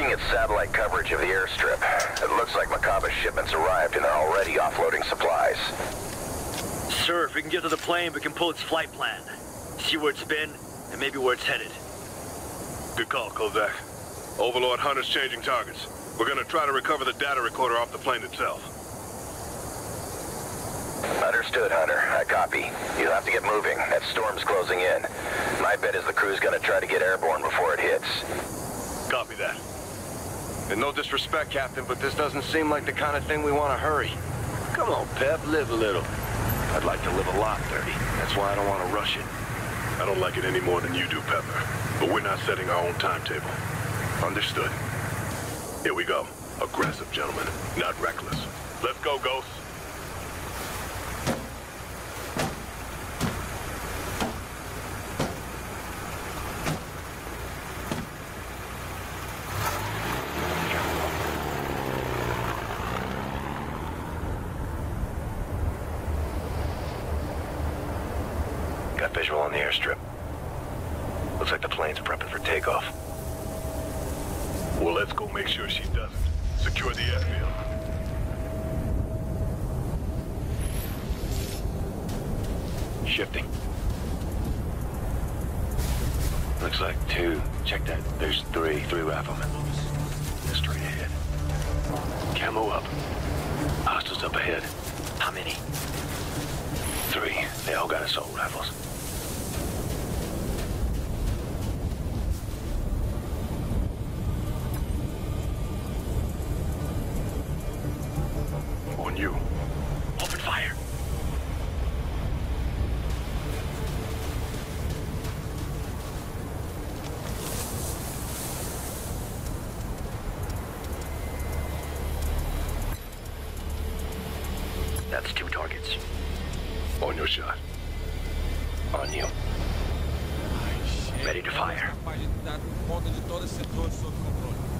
looking at satellite coverage of the airstrip. It looks like Makaba's shipments arrived and they're already offloading supplies. Sir, if we can get to the plane, we can pull its flight plan. See where it's been, and maybe where it's headed. Good call, Kozak. Overlord Hunter's changing targets. We're gonna try to recover the data recorder off the plane itself. Understood, Hunter. I copy. You'll have to get moving. That storm's closing in. My bet is the crew's gonna try to get airborne before it hits. Copy that. And no disrespect, Captain, but this doesn't seem like the kind of thing we want to hurry. Come on, Pep, live a little. I'd like to live a lot, 30. That's why I don't want to rush it. I don't like it any more than you do, Pepper. But we're not setting our own timetable. Understood. Here we go. Aggressive, gentlemen. Not reckless. Let's go, Ghost. Got visual on the airstrip. Looks like the plane's prepping for takeoff. Well, let's go make sure she doesn't. Secure the airfield. Shifting. Looks like two. Check that. There's three. Three riflemen. Straight ahead. Camo up. Hostiles up ahead. How many? Three. They all got assault rifles. Ready to fire. Capaz de dar conta de todo esse setor sob controle.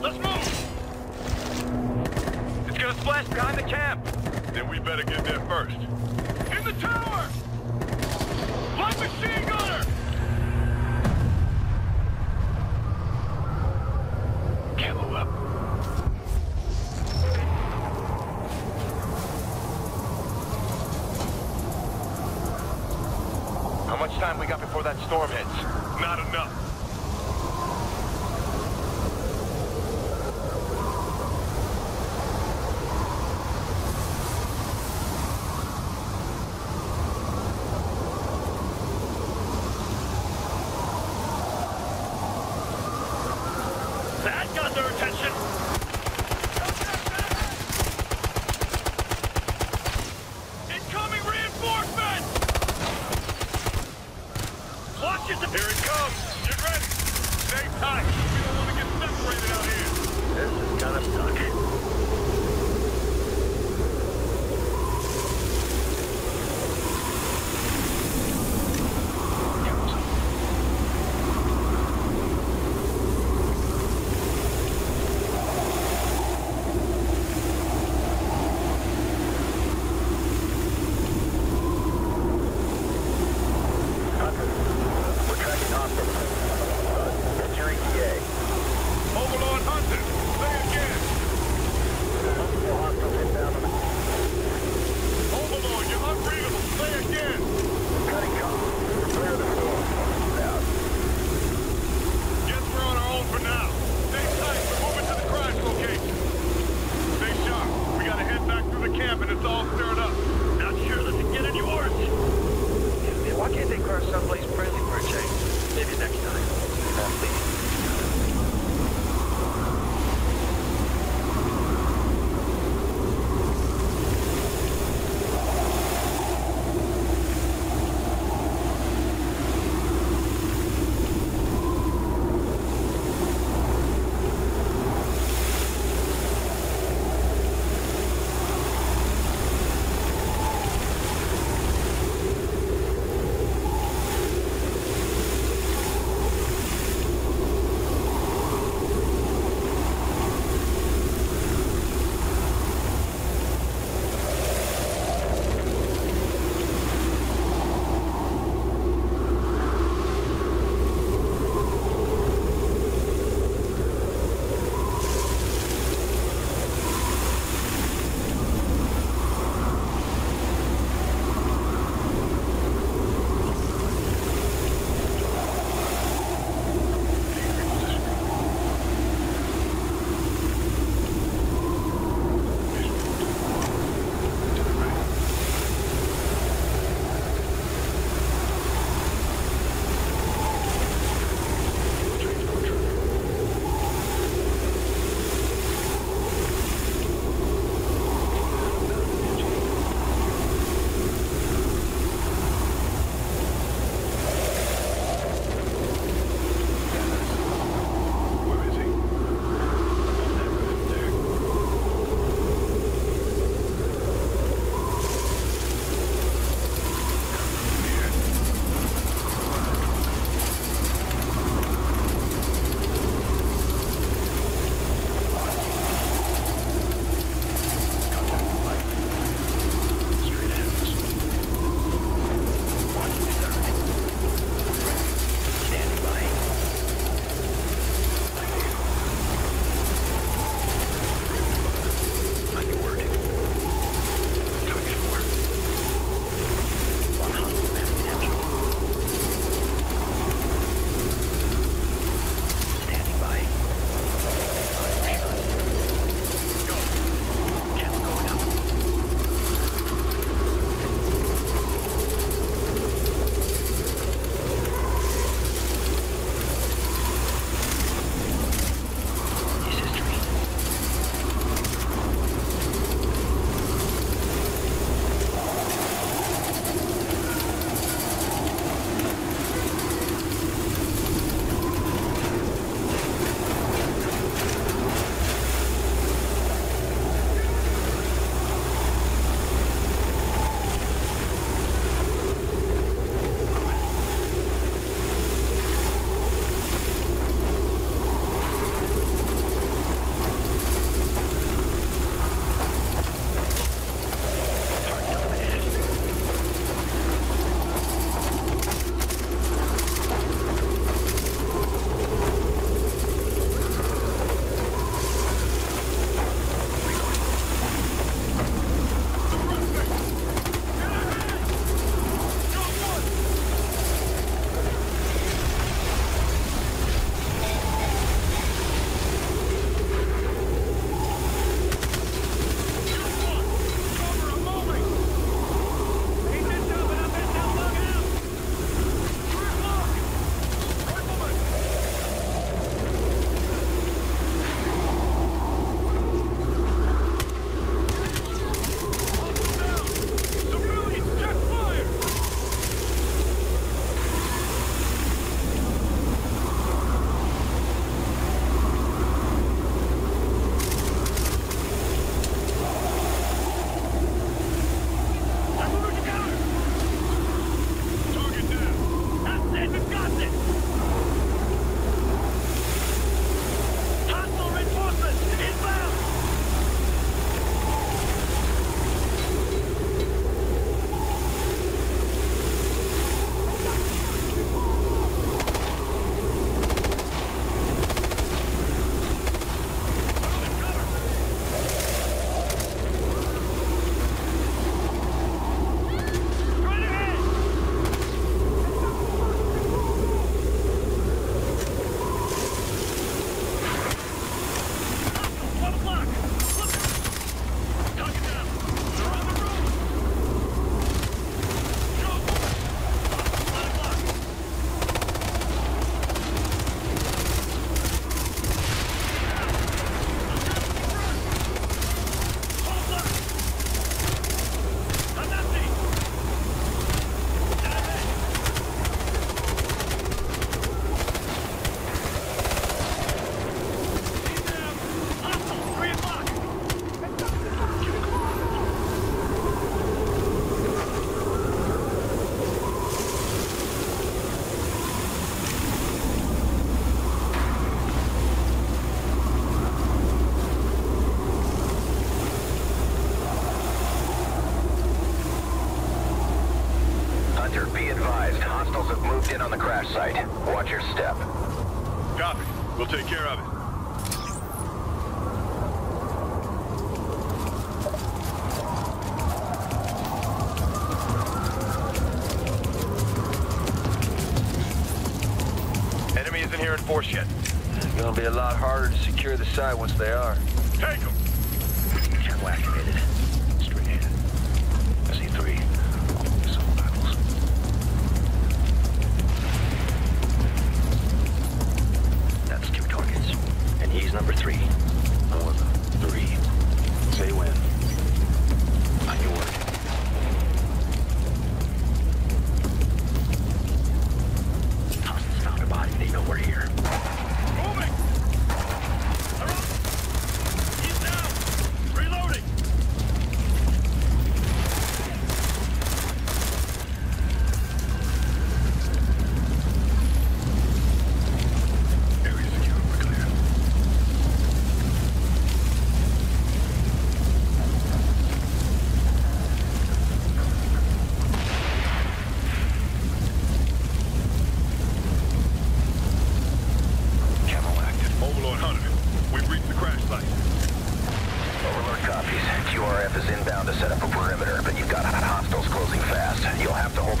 Let's move! It's gonna splash behind the camp! Then we better get there first. In the tower! Light machine gunner! Up. How much time we got before that storm hits? Enemy isn't here in force yet. It's gonna be a lot harder to secure the site once they are. Take them! Channel activated. Straight ahead. C3. That's two targets. And he's number three. One, three. Say when.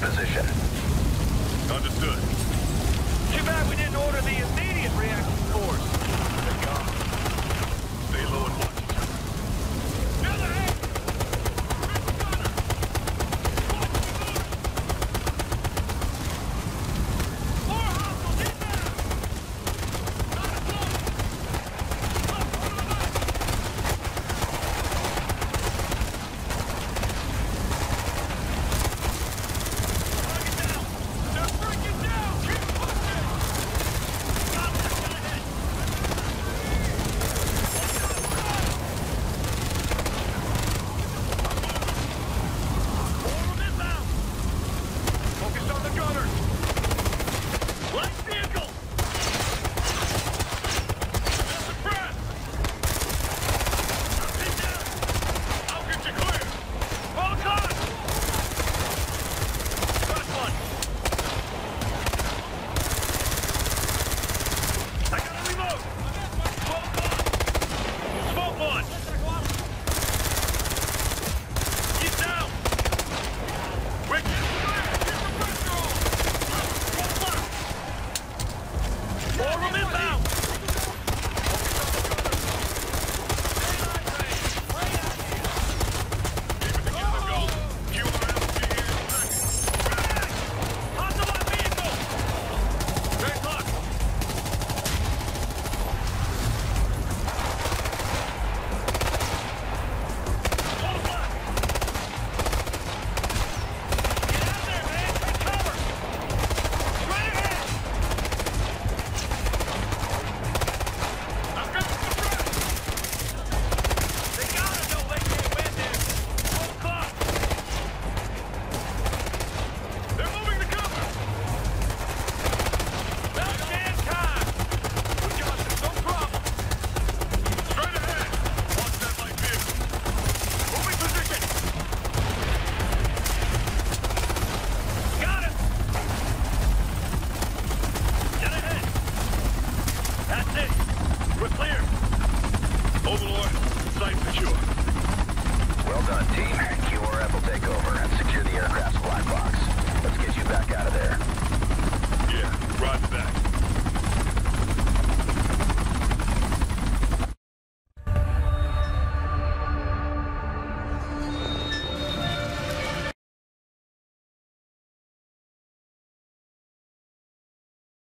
position. Understood. Too bad we didn't order the immediate reaction force.